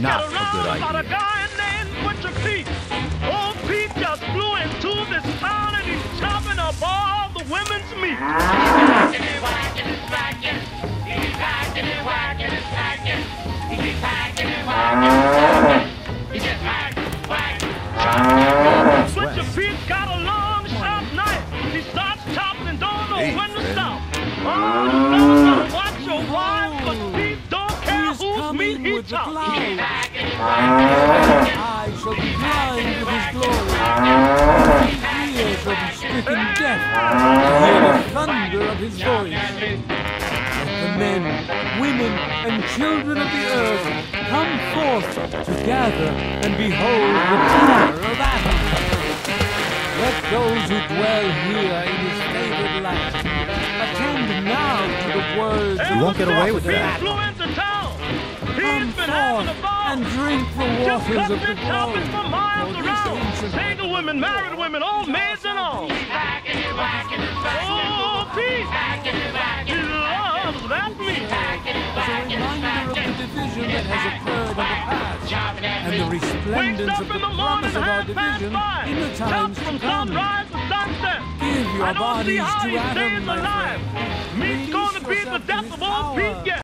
not get a good around about a idea. guy named Butcher Pete. Old Pete just flew into this town and he's chopping up all the women's meat. Butcher Pete's got a long, sharp knife. He starts chopping and don't know when coming with the chops. clouds. I shall be blind with his glory. Ears shall be stricken deaf to hear the thunder of his voice. Let the men, women, and children of the earth come forth to gather and behold the power of Atom. Let those who dwell here in his favored land attend now to the words You won't get away with that. Come He's been having a forth and drink the Just waters of the and glory. for miles For around. ancient Single women, married women, old maids and all. Oh, Pete, he loves that meat. As a reminder of the division that has occurred in the past, and the Wakes resplendence of the in the morning, promise of our division in the Chops times from to come. sunrise to sunset. Give your I don't see bodies to he Atom, my friend. Meat's